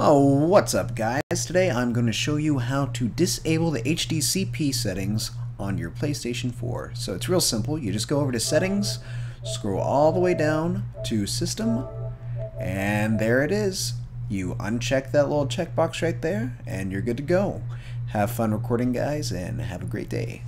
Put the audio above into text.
Oh, what's up guys? Today I'm going to show you how to disable the HDCP settings on your PlayStation 4. So it's real simple. You just go over to settings, scroll all the way down to system, and there it is. You uncheck that little checkbox right there, and you're good to go. Have fun recording guys, and have a great day.